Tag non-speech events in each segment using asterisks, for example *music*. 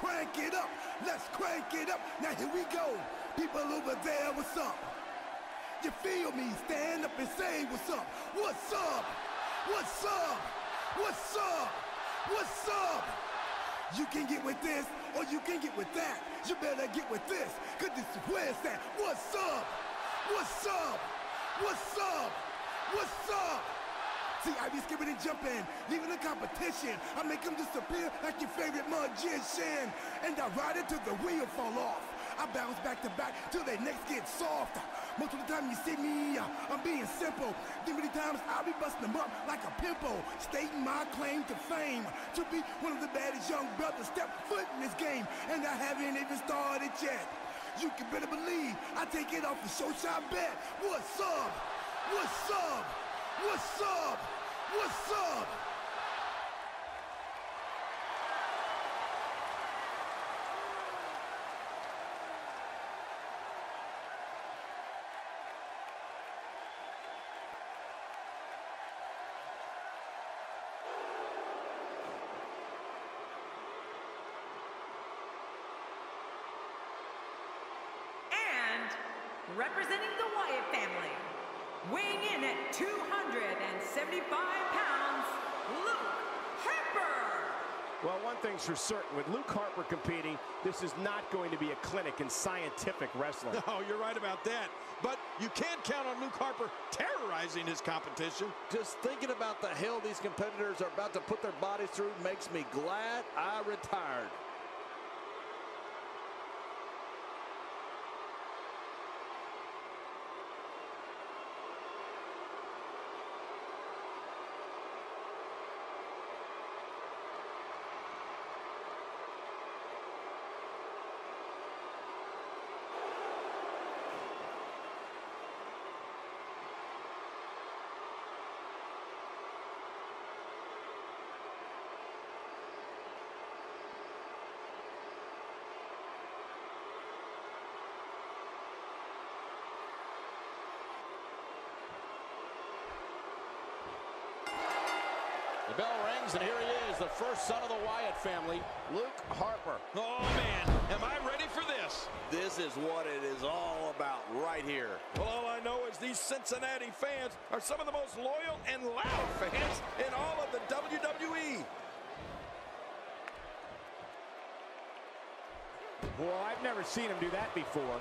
crank it up. Let's crank it up. Now here we go. People over there, what's up? You feel me? Stand up and say what's up. What's up? What's up? What's up? What's up? You can get with this or you can get with that. You better get with this, cause this is where it's at. What's up? What's up? What's up? What's up? See, I be skipping and jumping, leaving the competition. I make them disappear like your favorite magician. And I ride it till the wheel fall off. I bounce back to back till their necks get soft. Most of the time you see me, uh, I'm being simple. Then many times I'll be busting them up like a pimple, stating my claim to fame. To be one of the baddest young brothers step foot in this game, and I haven't even started yet. You can better believe I take it off the show shot bet. What's up? What's up? What's up? What's up? And representing the Wyatt family, weighing in at 275 pounds, Luke Harper. Well, one thing's for certain. With Luke Harper competing, this is not going to be a clinic in scientific wrestling. *laughs* No, you're right about that. But you can't count on Luke Harper terrorizing his competition. Just thinking about the hell these competitors are about to put their bodies through makes me glad I retired. The bell rings, and here he is, the first son of the Wyatt family, Luke Harper. Oh, man, am I ready for this? This is what it is all about right here. Well, all I know is these Cincinnati fans are some of the most loyal and loud fans in all of the. WWE. Well, I've never seen him do that before.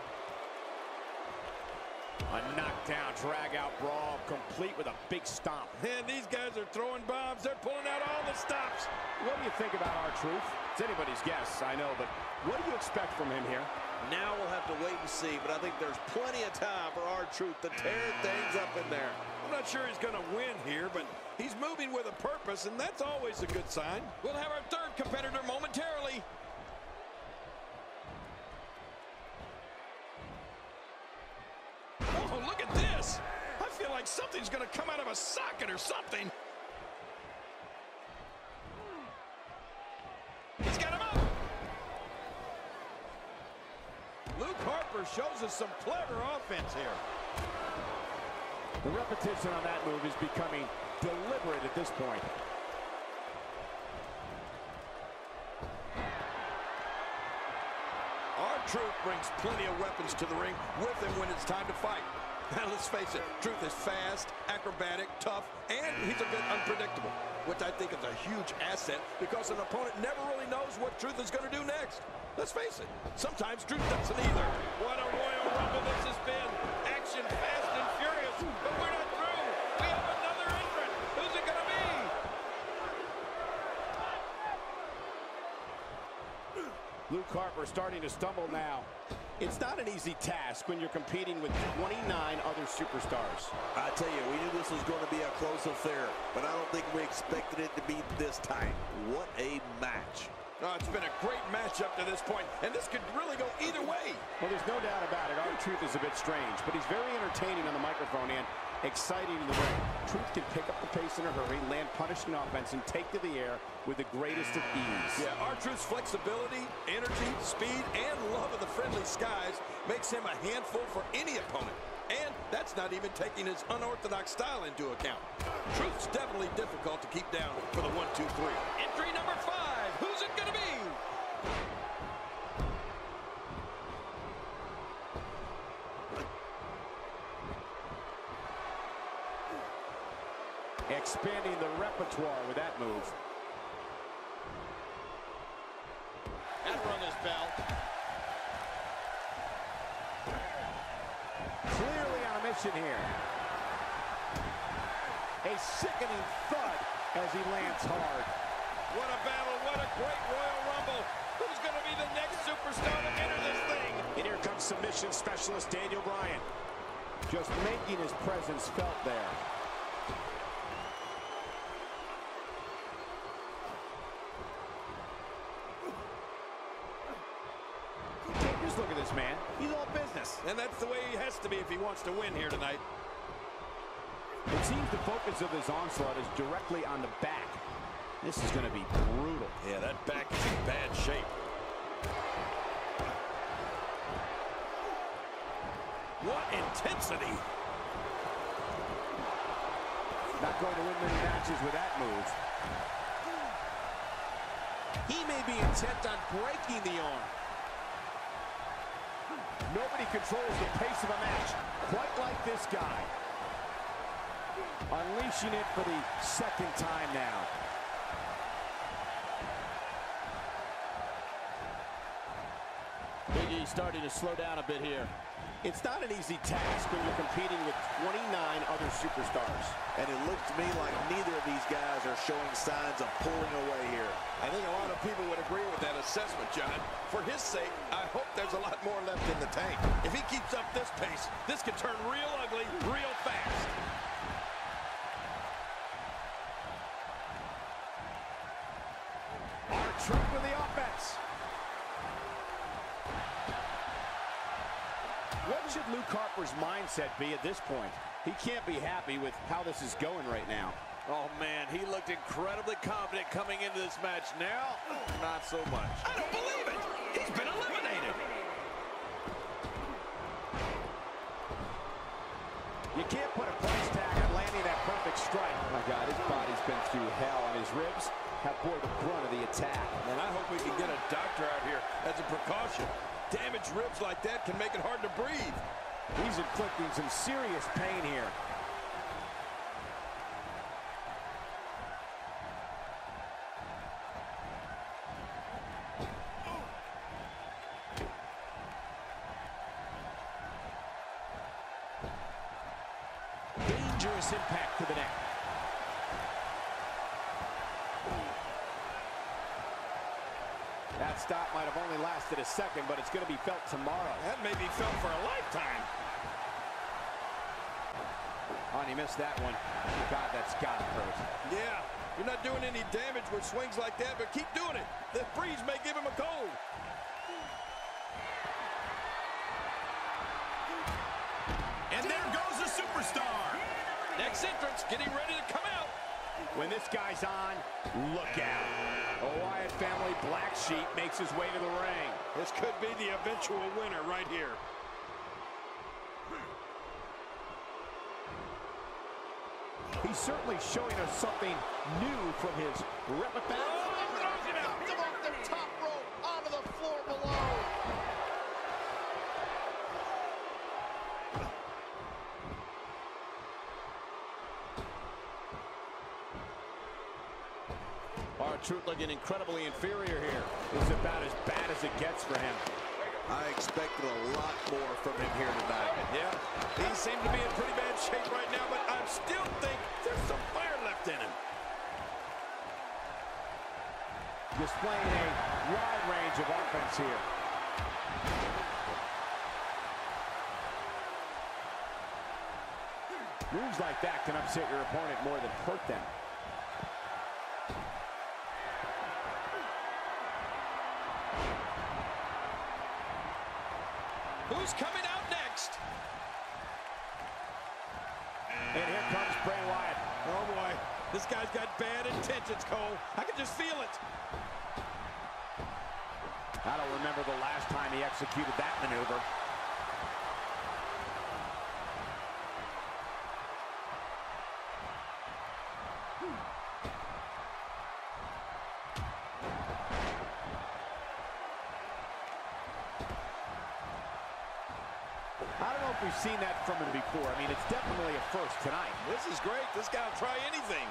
A knockdown, drag-out brawl, complete with a big stomp. And these guys are throwing bombs. They're pulling out all the stops. What do you think about R-Truth? It's anybody's guess, I know, but what do you expect from him here? Now we'll have to wait and see, but I think there's plenty of time for R-Truth to tear things up in there. I'm not sure he's going to win here, but he's moving with a purpose, and that's always a good sign. We'll have our third competitor momentarily. Like something's going to come out of a socket or something. He's got him up. Luke Harper shows us some clever offense here. The repetition on that move is becoming deliberate at this point. R-Truth brings plenty of weapons to the ring with him when it's time to fight. Now, let's face it, Truth is fast, acrobatic, tough, and he's a bit unpredictable, which I think is a huge asset because an opponent never really knows what Truth is going to do next. Let's face it, sometimes Truth doesn't either. What a Royal Rumble this has been. Action fast and furious, but we're not through. We have another entrant. Who's it going to be? Luke Harper starting to stumble now. It's not an easy task when you're competing with 29 other superstars. I tell you, we knew this was going to be a close affair, but I don't think we expected it to be this tight. What a match. Oh, it's been a great matchup to this point, and this could really go either way. Well, there's no doubt about it. R-Truth is a bit strange, but he's very entertaining on the microphone and exciting in the ring. Truth can pick up the pace in a hurry, land punishing offense, and take to the air with the greatest of ease. Yeah, R-Truth's flexibility, energy, speed, and love of the friendly skies makes him a handful for any opponent. And that's not even taking his unorthodox style into account. Truth's definitely difficult to keep down for the one, two, three. Entry number five. Who's it going to be? Expanding the repertoire with that move. And rung his bell. Clearly on a mission here. A sickening thud as he lands hard. What a battle. What a great Royal Rumble. Who's going to be the next superstar to enter this thing? And here comes submission specialist Daniel Bryan. Just making his presence felt there. Just look at this man. He's all business. And that's the way he has to be if he wants to win here tonight. It seems the focus of his onslaught is directly on the back. This is going to be brutal. Yeah, that back is in bad shape. What intensity. Not going to win many matches with that move. He may be intent on breaking the arm. Nobody controls the pace of a match quite like this guy. Unleashing it for the second time now. Big E starting to slow down a bit here. It's not an easy task when you're competing with 29 other superstars. And it looks to me like neither of these guys are showing signs of pulling away here. I think a lot of people would agree with that assessment, John. For his sake, I hope there's a lot more left in the tank. If he keeps up this pace, this could turn real ugly real fast. Mindset be at this point? He can't be happy with how this is going right now. Oh, man, he looked incredibly confident coming into this match. Now, not so much. I don't believe it. He's been eliminated. You can't put a price tag on landing that perfect strike. Oh my God, his body's been through hell, and his ribs have bore the brunt of the attack. And I hope we can get a doctor out here as a precaution. Damaged ribs like that can make it hard to breathe. He's inflicting some serious pain here. Dangerous impact to the neck. That stop might have only lasted a second, but it's going to be felt tomorrow. That may be felt for a lifetime. Oh, and he missed that one. God, that's got to hurt. Yeah, you're not doing any damage with swings like that, but keep doing it. The breeze may give him a cold. And there goes the superstar. Next entrance, getting ready to come out. When this guy's on, look out. The Wyatt family black sheep makes his way to the ring. This could be the eventual winner right here. Certainly showing us something new from his repertoire. Oh, top rope onto the floor below. R-Truth looking incredibly inferior here. This is about as bad as it gets for him. I expected a lot more from him here tonight. Yeah, he seemed to be in pretty bad shape right now, but I still think there's some fire left in him. Displaying a wide range of offense here. Moves like that can upset your opponent more than hurt them. He executed that maneuver. I don't know if we've seen that from him before. I mean, it's definitely a first tonight. This is great. This guy will try anything.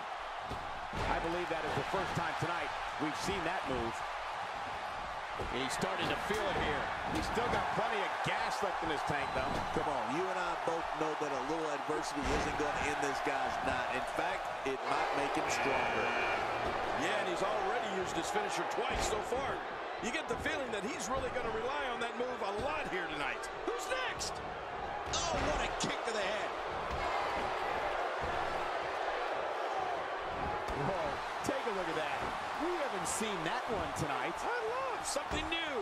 I believe that is the first time tonight we've seen that move. He's starting to feel it here. He's still got plenty of gas left in his tank, though. Come on, you and I both know that a little adversity isn't going to end this guy's night. In fact, it might make him stronger. Yeah, and he's already used his finisher twice so far. You get the feeling that he's really going to rely on that move a lot here tonight. Who's next? Oh, what a kick to the head. Whoa, take a look at that. We haven't seen that one tonight. I love something new.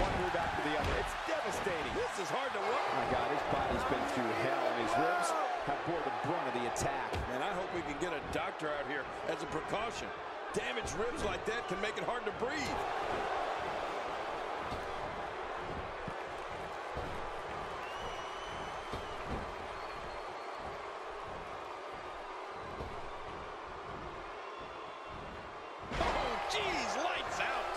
One move after the other. It's devastating. This is hard to watch. Oh my God, his body's been through hell, and his ribs have bore the brunt of the attack. And I hope we can get a doctor out here as a precaution. Damaged ribs like that can make it hard to breathe. Oh, geez, lights out.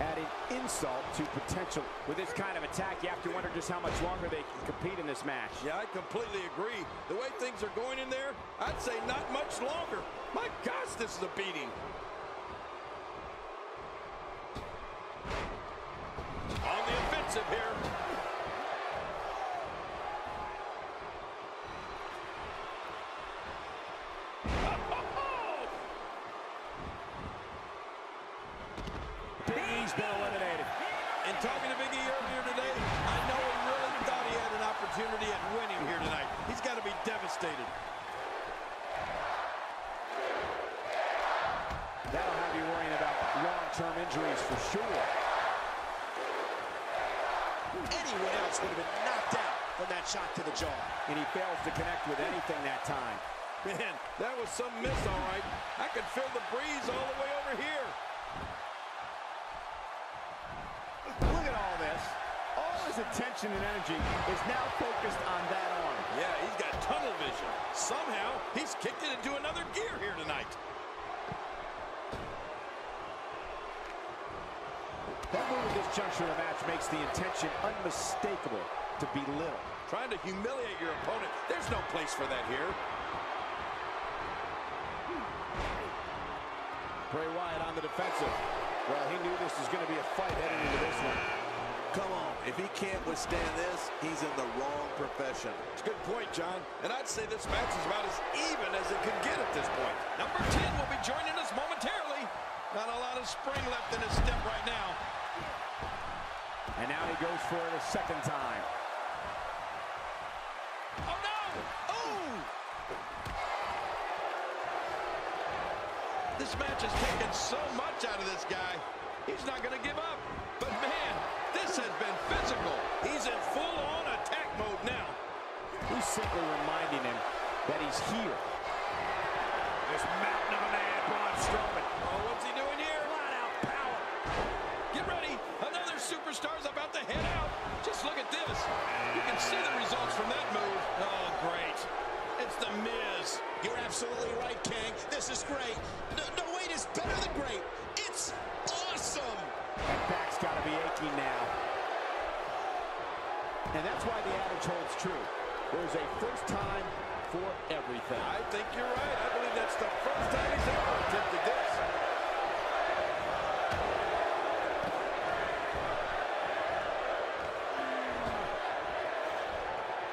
Adding insult to potential. With this kind of attack, you have to wonder just how much longer they can compete in this match. Yeah, I completely agree. The way things are going in there, I'd say not much longer. My gosh, this is a beating. On the offensive here. Big E's been eliminated. In talking to Big E earlier today, I know he really thought he had an opportunity at winning here tonight. He's got to be devastated. That'll have you worrying about long-term injuries for sure. Anyone else would have been knocked out from that shot to the jaw. And he fails to connect with anything that time. Man, that was some miss, all right. I can feel the breeze all the way over here. Look at all this. All his attention and energy is now focused on that arm. Yeah, he's got tunnel vision. Somehow, he's kicked it into another gear here tonight. That move at this juncture of the match makes the intention unmistakable to belittle. Trying to humiliate your opponent. There's no place for that here. Bray Wyatt on the defensive. Well, he knew this was going to be a fight heading into this one. Come on, if he can't withstand this, he's in the wrong profession. It's a good point, John. And I'd say this match is about as even as it could get at this point. Number 10 will be joining us momentarily. Not a lot of spring left in his step right now. And now he goes for it a second time. This match has taken so much out of this guy. He's not going to give up. But, man, this has been physical. He's in full-on attack mode now. He's simply reminding him that he's here. This mountain of a man, Braun Strowman. Oh, what's he doing here? Flat out power. Get ready. Another superstar's about to head out. Just look at this. You can see the results from that move. Oh, great. It's The Miz. You're absolutely right, King. This is great. No, no wait, it's better than great. It's awesome. That back's got to be aching now. And that's why the adage holds true. There's a first time for everything. I think you're right. I believe that's the first time he's ever attempted this.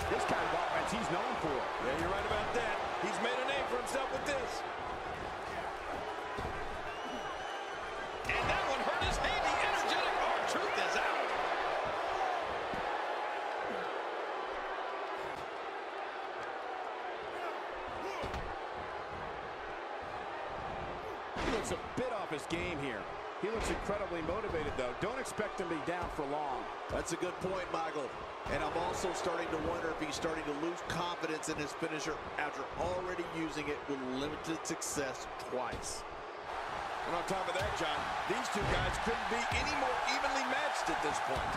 This kind of offense he's known for. Yeah, you're right about that. He's made a name for himself with this. And that one hurt his hand. The energetic R-Truth is out. He looks a bit off his game here. He looks incredibly motivated, though. Don't expect him to be down for long. That's a good point, Michael. And I'm also starting to wonder if he's starting to lose confidence in his finisher after already using it with limited success twice. And on top of that, John, these two guys couldn't be any more evenly matched at this point.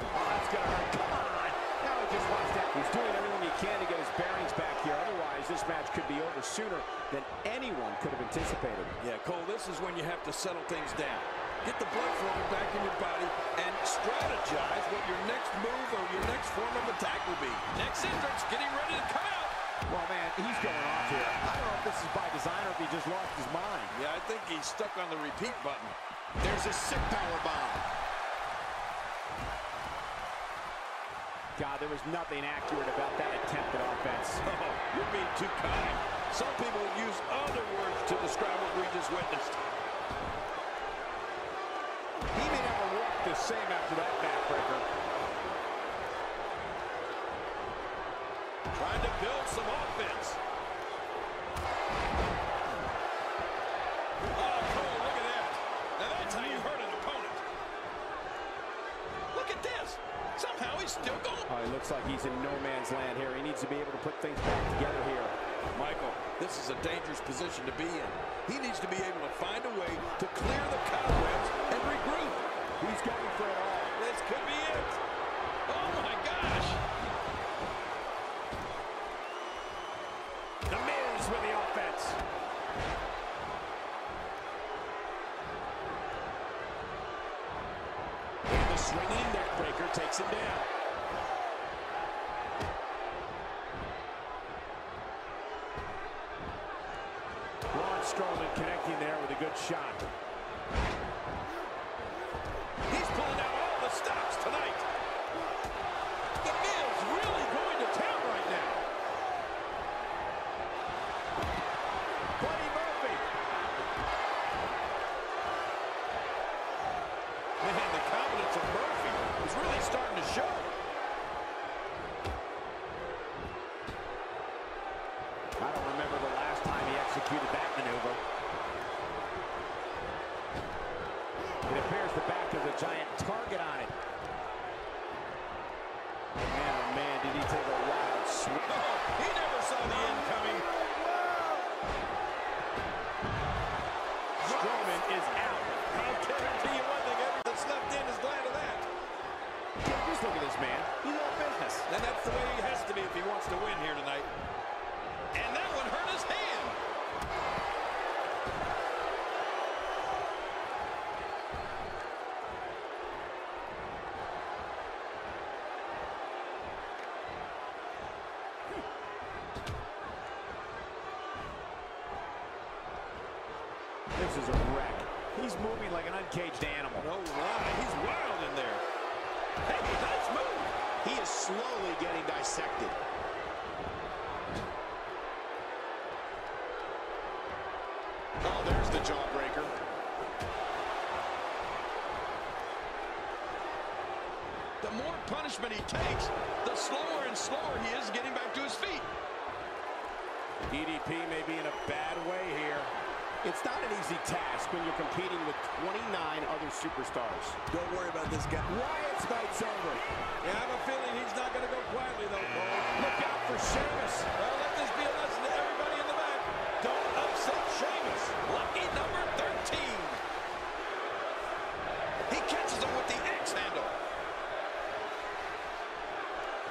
Oh, that's going to hurt. Come on. Now he just watch that. He's doing everything he can to get his bearings back here. Otherwise, this match could be over sooner than anyone could have anticipated. Yeah, Cole, this is when you have to settle things down. Get the blood flowing back in your body and strategize what your next move or your next form of attack will be. Next entrance getting ready to come out. Well, man, he's going off here. I don't know if this is by design or if he just lost his mind. Yeah, I think he's stuck on the repeat button. There's a sick power bomb. God, there was nothing accurate about that attempted offense. *laughs* Oh, you're being too kind. Some people use other words to describe what we just witnessed. He may never walk the same after that backbreaker. Trying to build some offense. Oh, look at that. Now that's how you hurt an opponent. Look at this. Somehow he's still going. Oh, it looks like he's in no man's land here. He needs to be able to put things back together here. Michael, this is a dangerous position to be in. He needs to be able to find a way to clear the cobwebs and regroup. He's going for it all. Starting to show. I don't remember the last time he executed that maneuver. It appears the back has a giant target on it. Man, oh man, did he take a wild swing. Oh, he never saw the end coming. Strowman is out. I'll guarantee you one thing, everyone that's left in is glad of that. Just look at this man. He's all business. And that's the way he has to be if he wants to win here tonight. And that one hurt his hand. This is a wreck. He's moving like an uncaged animal. No lie, he's wild in there. Hey, nice move. He is slowly getting dissected. Oh, there's the jawbreaker. The more punishment he takes, the slower and slower he is getting back to his feet. DDP may be in a bad way here. It's not an easy task when you're competing with 29 other superstars. Don't worry about this guy. Wyatt's night's over. Yeah, I have a feeling he's not going to go quietly, though, Cole. Look out for Sheamus. Well, let this be a lesson to everybody in the back. Don't upset Sheamus. Lucky number 13. He catches him with the axe handle.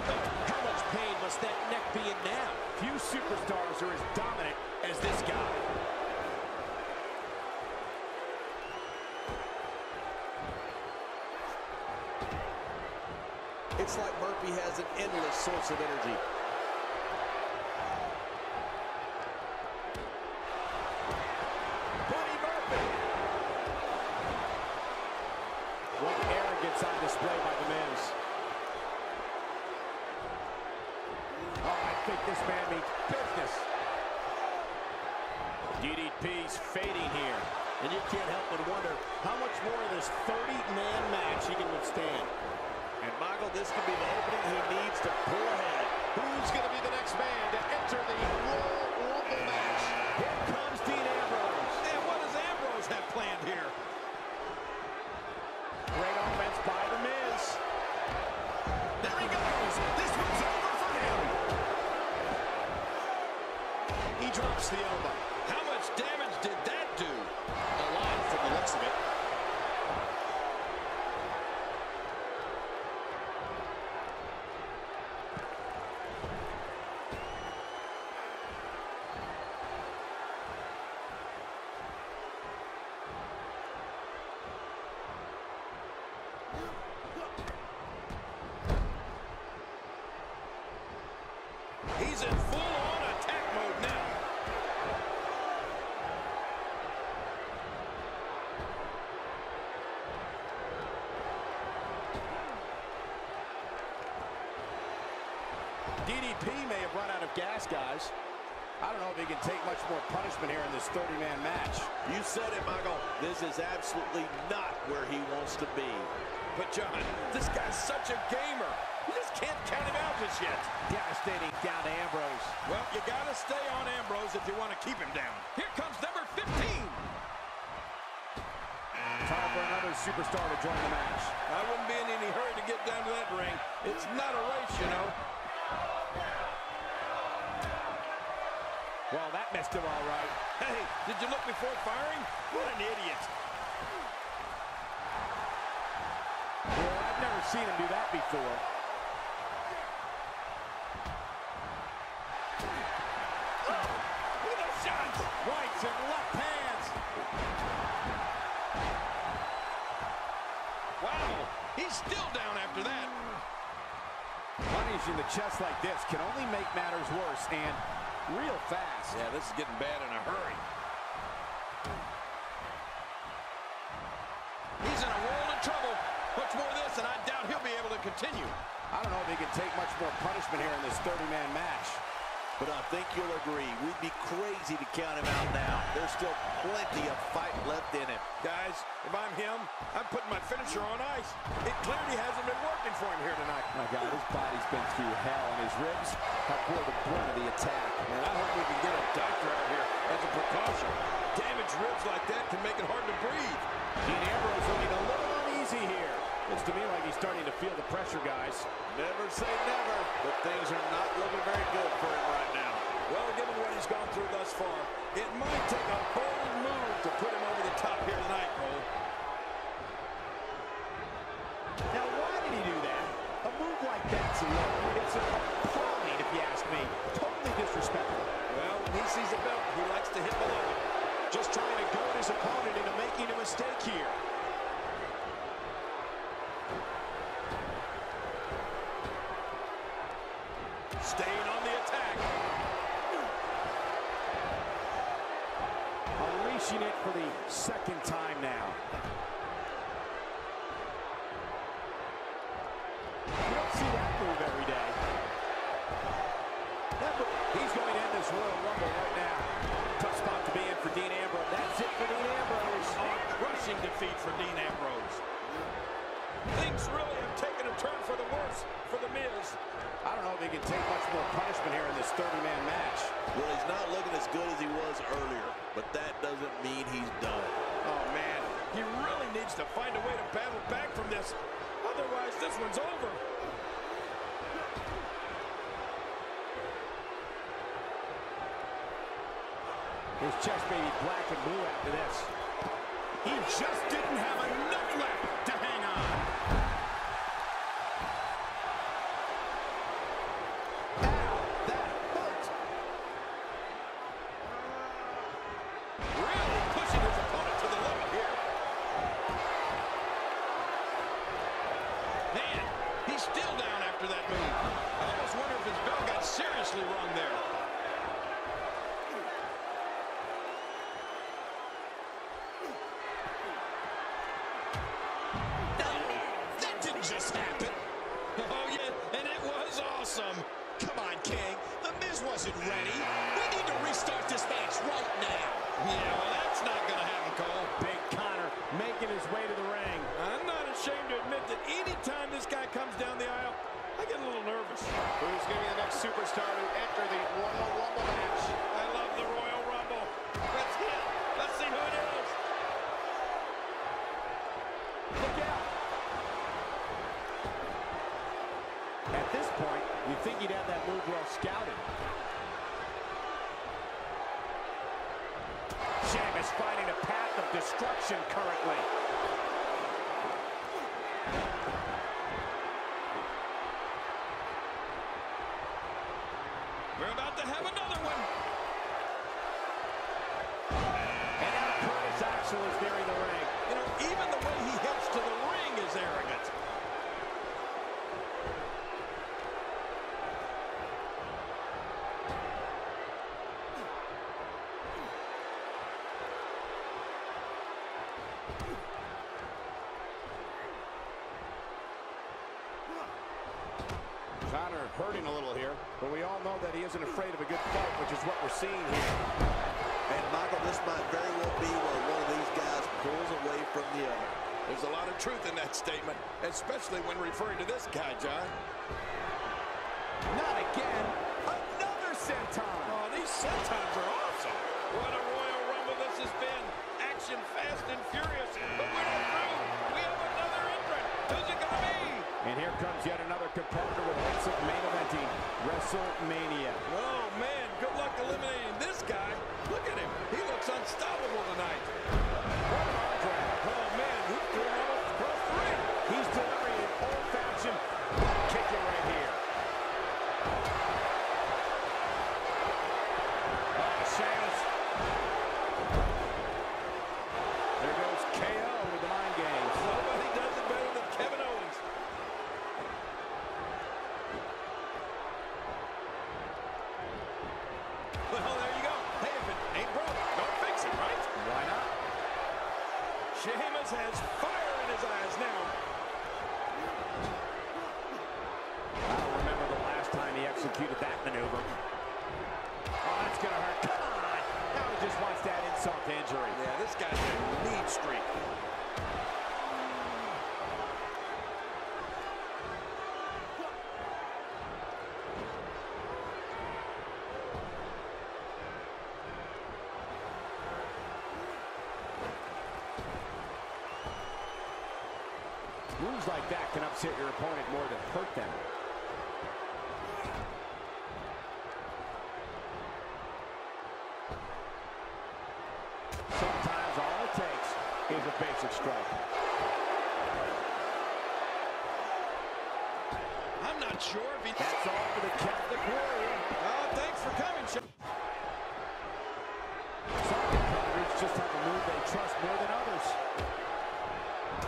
How much pain must that neck be in now? Few superstars are as dominant as this guy. Murphy has an endless source of energy. DDP may have run out of gas, guys. I don't know if he can take much more punishment here in this 30-man match. You said it, Michael. This is absolutely not where he wants to be. But, John, this guy's such a gamer. You just can't count him out just yet. Devastating down to Ambrose. Well, you got to stay on Ambrose if you want to keep him down. Here comes number 15. Time for another superstar to join the match. I wouldn't be in any hurry to get down to that ring. It's not a race, you know. Well, that messed him all right. Hey, did you look before firing? What an idiot. Well, I've never seen him do that before. Oh, Shots. Rights and left hands. Wow, he's still down after that. Punishing the chest like this can only make matters worse and real fast. Yeah, this is getting bad in a hurry. He's in a world of trouble. Much more of this, and I doubt he'll be able to continue. I don't know if he can take much more punishment here in this 30-man match. But I think you'll agree, we'd be crazy to count him out now. There's still plenty of fight left in him. Guys, if I'm him, I'm putting my finisher on ice. It clearly hasn't been working for him here tonight. My God, his body's been through hell, and his ribs have bore the brunt of the attack. And I hope we can get a doctor out here as a precaution. Damaged ribs like that can make it hard to breathe. Dean Ambrose looking a little uneasy here. Looks to me like he's starting to feel the pressure, guys. Never say never, but things are not looking very good for him right now. Well, given what he's gone through thus far, it might take a bold move to put him over the top here tonight, Cole. Now, why did he do that? A move like that's low. It's appalling, if you ask me. Totally disrespectful. Well, when he sees a belt, he likes to hit below it. Just trying to goad his opponent into making a mistake here. wrestle is the ring. You know, even the way he hits to the ring is arrogant. Connor hurting a little here, but we all know that he isn't afraid of a good fight, which is what we're seeing here. And Michael, this might very well be where one of these guys pulls away from the other. There's a lot of truth in that statement, especially when referring to this guy, John. Not again. Another senton. Oh, these sentons are awesome. What a Royal Rumble this has been. Action fast and furious, but we're not through. We have another entrant. Who's it going to be? And here comes yet another competitor with hopes of main eventing WrestleMania. Oh, man, good luck eliminating this guy. Look at him. He looks unstoppable tonight. What an arm drag. Oh, man, he's doing almost across the ring. He's delivering an old-fashioned butt kicking right here. Oh, Sheamus. There goes KO with the mind games. Nobody does it better than Kevin Owens. Well, there you go. Hey, if it ain't broke, don't fix it, right? Why not? Sheamus has fire in his eyes now. I don't remember the last time he executed that maneuver. Oh, that's going to hurt. Come on. Now he just wants that insult to injury. Yeah, this guy's in a lead streak. Moves like that can upset your opponent more than hurt them. Sometimes all it takes is a basic strike. I'm not sure if he... That's all for the Celtic Warrior. Oh, thanks for coming, Sheamus. Some competitors just have a move they trust more than others.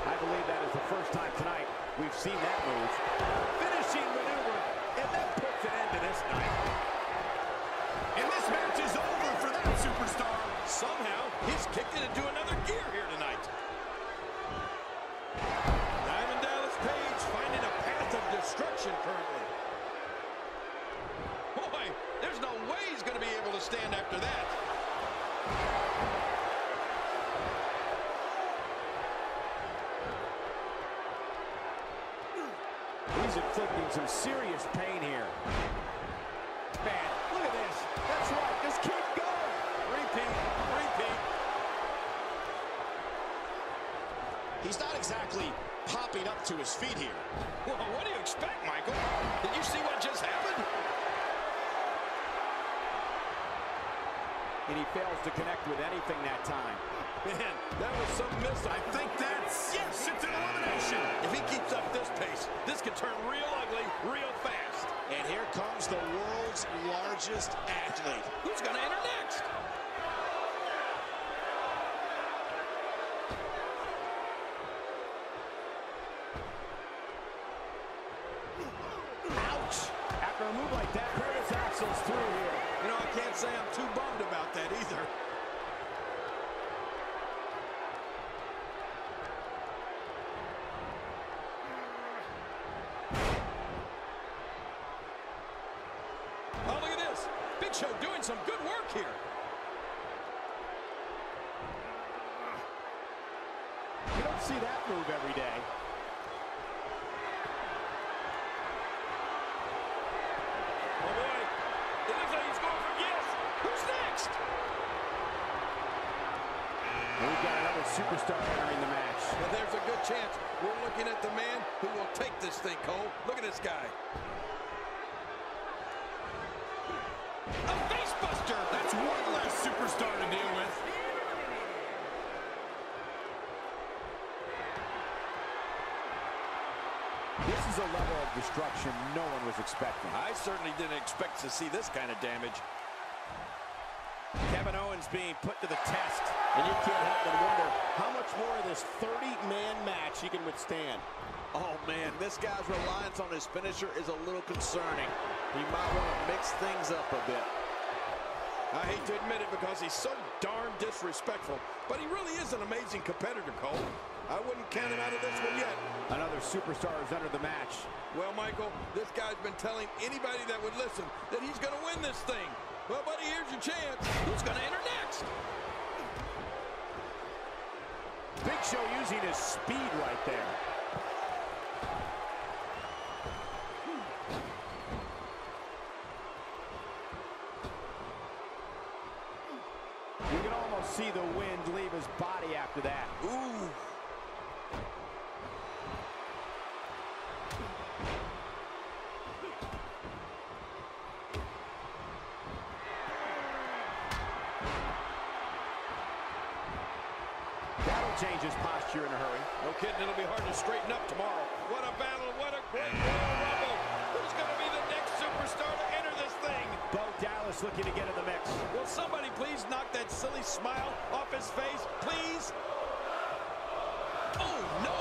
I believe that is the first time tonight we've seen that move. Finishing maneuver, and that puts an end to this night. And this match is over for that superstar. Somehow, he's kicked it into another gear here tonight. Diamond Dallas Page finding a path of destruction currently. Boy, there's no way he's going to be able to stand after that. He's inflicting some serious pain here. Man, look at this. That's right. Just keep going. Repeat, repeat. He's not exactly popping up to his feet here. Well, what do you expect, Michael? Did you see what just happened? And he fails to connect with anything that time. Man, that was some miss. I think that's, yes, it's an elimination. If he keeps up this pace, this could turn real ugly real fast. And here comes the world's largest athlete. Who's going to enter next? Ouch! After a move like that, Curtis Axel's through here. You know, I can't say I'm too bummed about that either. Oh, look at this. Big Show doing some good work here. You don't see that move every day. Oh, boy. It looks like he's going for yes. Who's next? We've got another superstar entering the match. Well, there's a good chance we're looking at the man who will take this thing, Cole. Look at this guy. Destruction no one was expecting. I certainly didn't expect to see this kind of damage. Kevin Owens being put to the test. And you can't help but wonder how much more of this 30-man match he can withstand. Oh, man, this guy's reliance on his finisher is a little concerning. He might want to mix things up a bit. I hate to admit it because he's so darn disrespectful, but he really is an amazing competitor, Cole. I wouldn't count him out of this one yet. Another superstar is under the match. Well, Michael, this guy's been telling anybody that would listen that he's going to win this thing. Well, buddy, here's your chance. Who's going to enter next? Big Show using his speed right there. You can almost see the wind leave his body after that. Ooh. That'll change posture in a hurry. No kidding, it'll be hard to straighten up tomorrow. What a battle, what a great Royal Rumble. Who's going to be the next superstar to enter this thing? Bo Dallas looking to get in the mix. Will somebody please knock that silly smile off his face, please? Oh, no!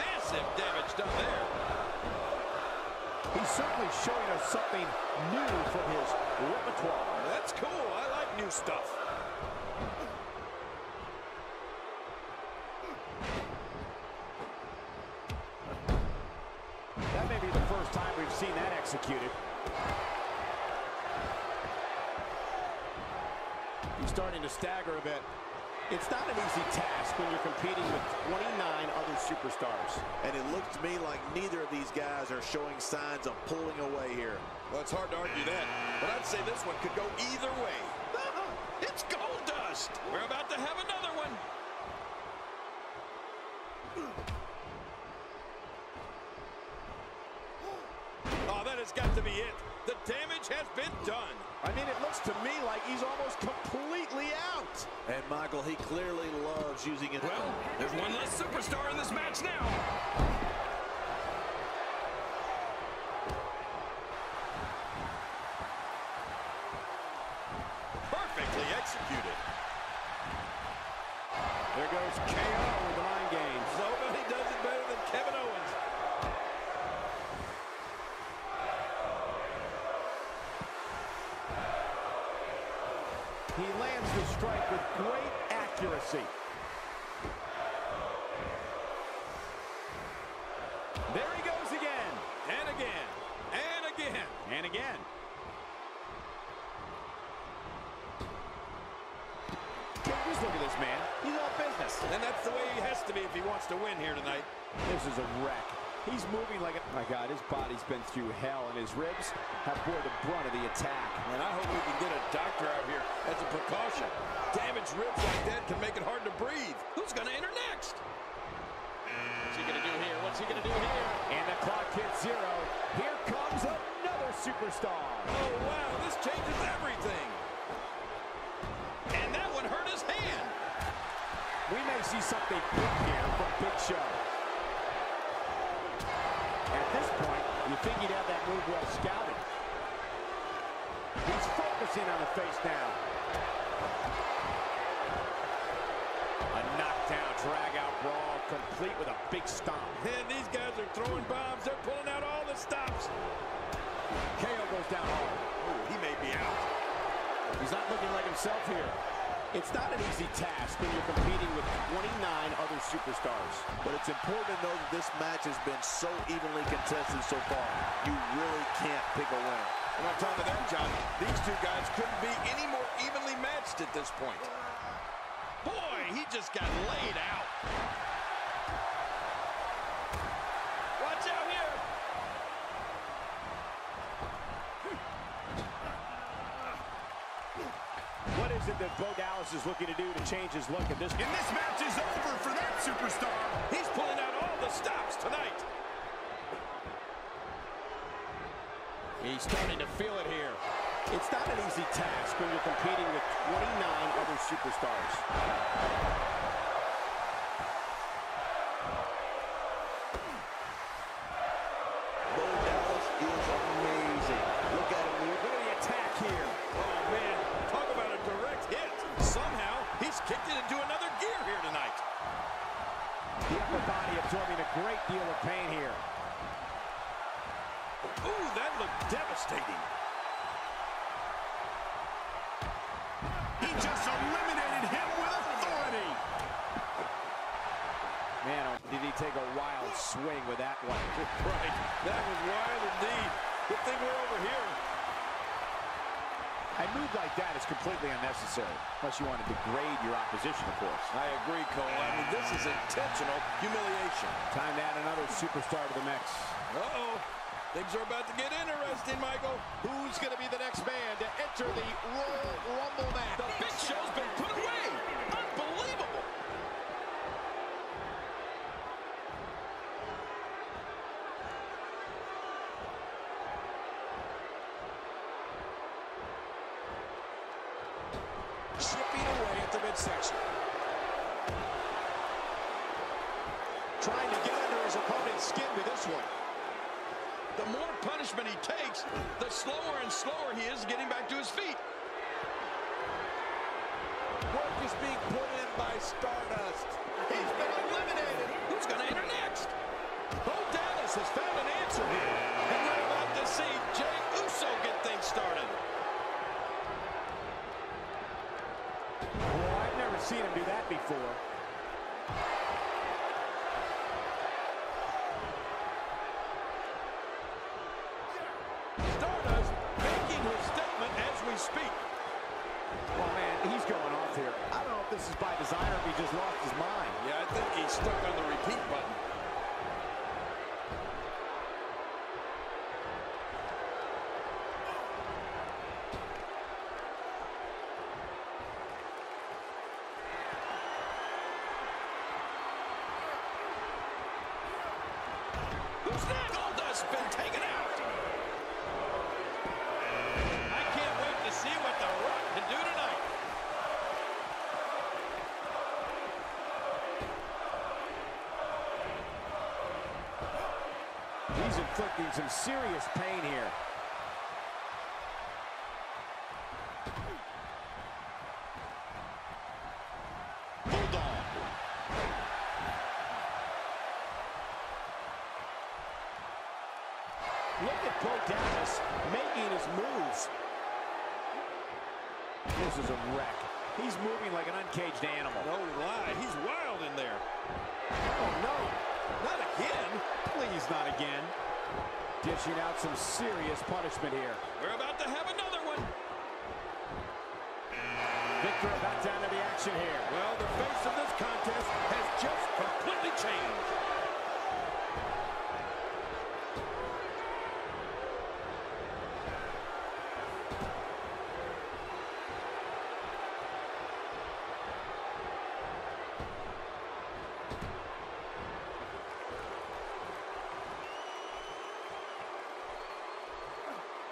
Massive damage done there. He's certainly showing us something new from his repertoire. That's cool. I like new stuff. That may be the first time we've seen that executed. He's starting to stagger a bit. It's not an easy task when you're competing with 29 other superstars. And it looks to me like neither of these guys are showing signs of pulling away here. Well, it's hard to argue that, but I'd say this one could go either way. *laughs* It's Goldust. We're about to have another one. *gasps* Oh, that has got to be it. The damage has been done. I mean, it looks to me like he's almost completely out. And Michael, he clearly loves using it. Well, there's one less superstar in this match now. Perfectly executed. There goes KO with the mind games. Nobody does it better than Kevin Owens. He lands the strike with great accuracy. There he goes again. And again. And again. And again. Just look at this man. He's all business. And that's the way he has to be if he wants to win here tonight. This is a wreck. He's moving like a... My God, his through hell, and his ribs have bore the brunt of the attack. And I hope we can get a doctor out here as a precaution. Damaged ribs like that can make it hard to breathe. Who's going to enter next? What's he going to do here? What's he going to do here? And the clock hits zero. Here comes another superstar. Oh, wow, this changes everything. And that one hurt his hand. We may see something big here from Big Show. You think he'd have that move well scouted. He's focusing on the face now. A knockdown, drag-out brawl, complete with a big stomp. And these guys are throwing bombs. They're pulling out all the stops. KO goes down hard. Ooh, he may be out. He's not looking like himself here. It's not an easy task when you're competing with 29 other superstars. But it's important to know that this match has been so evenly contested so far. You really can't pick a winner. And on top of that, John, these two guys couldn't be any more evenly matched at this point. Boy, he just got laid out. Watch out here. What is it that Bo Dallas is looking to do to change his look at this? And this match is over for that superstar. He's pulling out all the stops tonight. He's starting to feel it here. It's not an easy task when you're competing with 29 other superstars. Bo Dallas is amazing. Look at him. Look at the attack here. Oh, man, talk about a direct hit. Somehow, he's kicked it into another gear here tonight. The upper body absorbing a great deal of pain here. Ooh, that looked devastating. He just eliminated him with authority. Man, oh, did he take a wild swing with that one. Right. That was wild indeed. Good thing we're over here. A move like that is completely unnecessary, unless you want to degrade your opposition, of course. I agree, Cole. I mean, this is intentional humiliation. Time to add another superstar to the mix. Uh-oh. Things are about to get interesting, Michael. Who's going to be the next man to enter the Royal Rumble match? The Big Show's been put away. Unbelievable. Chipping away at the midsection. Trying to get under his opponent's skin with this one. The more punishment he takes, the slower and slower he is getting back to his feet. Work is being put in by Stardust. He's been eliminated. Who's going to enter next? Bo Dallas has found an answer here. And we're about to see Jey Uso get things started. Well, I've never seen him do that before. Stardust making his statement as we speak. Well, man, he's going off here. I don't know if this is by design or if he just lost his mind. Yeah, I think he's stuck on the repeat button. Who's that? Goldust been taken out. I can't wait to see what The Rock can do tonight. He's inflicting some serious pain here. Look at Bo Dallas making his moves. This is a wreck. He's moving like an uncaged animal. No lie, he's wild in there. Oh, no. Not again. Please, not again. Dishing out some serious punishment here. We're about to have another one. Victor about down to the action here. Well, the face of this contest has just completely changed.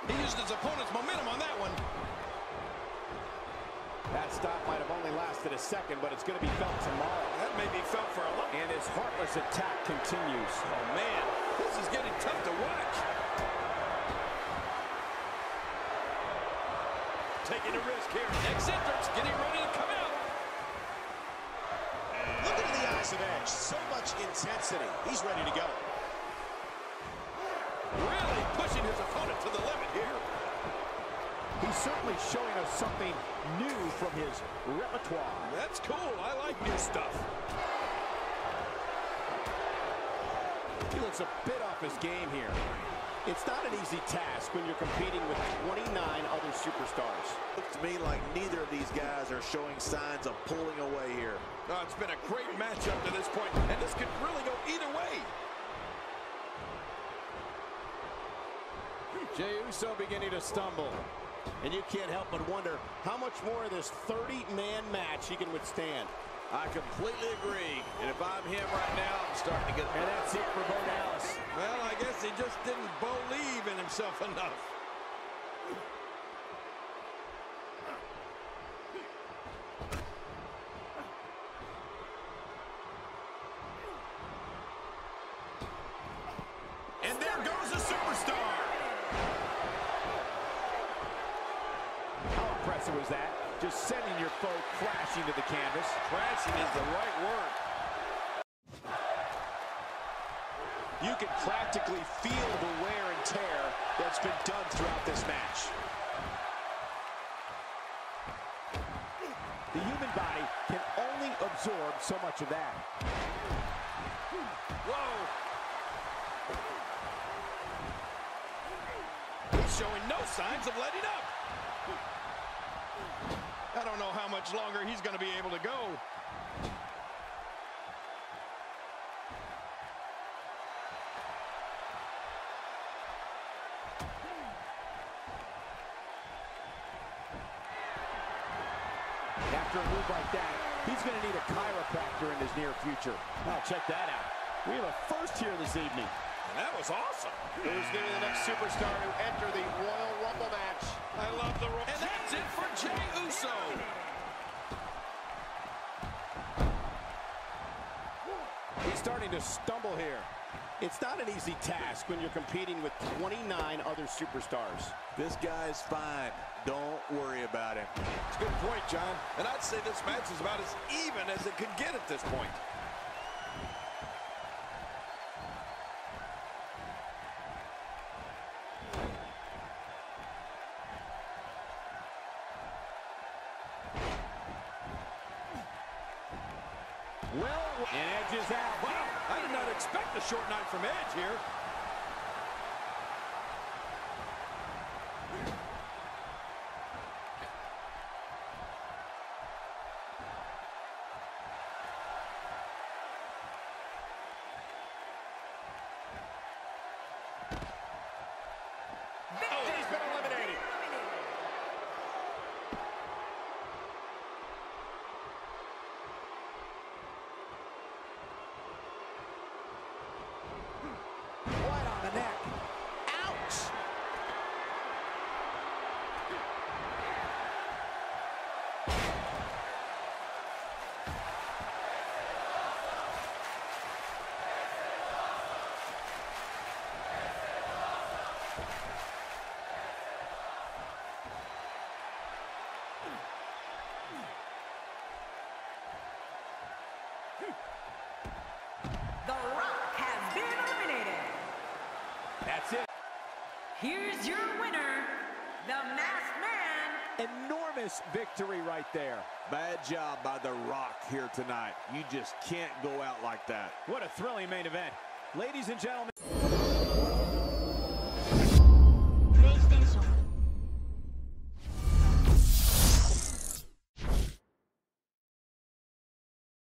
He used his opponent's momentum on that one. That stop might have only lasted a second, but it's going to be felt tomorrow. That may be felt for a long And his heartless attack continues. Oh, man, this is getting tough to watch. Taking a risk here. Eccentrics getting ready to come out. Look into the eyes of Edge. So much intensity. He's ready to go. Really pushing his opponent to the limit here. He's certainly showing us something new from his repertoire. That's cool. I like new stuff. He looks a bit off his game here. It's not an easy task when you're competing with 29 other superstars. Looks to me like neither of these guys are showing signs of pulling away here. Oh, it's been a great matchup to this point, and this could really go either way. Jey Uso beginning to stumble. And you can't help but wonder how much more of this 30-man match he can withstand. I completely agree. And if I'm him right now, I'm starting to get... And that's it for Bo Dallas. Well, I guess he just didn't believe in himself *laughs* enough. And there goes a superstar. How impressive was that? Just sending your foe crashing to the canvas. Crashing is the right word. You can practically feel the wear and tear that's been done throughout this match. The human body can only absorb so much of that. Whoa. He's showing no signs of letting up. I don't know how much longer he's going to be able to go. He's going to need a chiropractor in his near future. Now, check that out. We have a first here this evening. And that was awesome. Who's going to be the next superstar to enter the Royal Rumble match? I love the roll. And that's it for Jey Uso. He's starting to stumble here. It's not an easy task when you're competing with 29 other superstars. This guy's fine. Don't worry about him. It's a good point, John. And I'd say this match is about as even as it could get at this point. The Rock has been eliminated. That's it. Here's your winner, the Masked Man, Enormous victory right there. Bad job by The Rock here tonight. You just can't go out like that. What a thrilling main event. Ladies and gentlemen.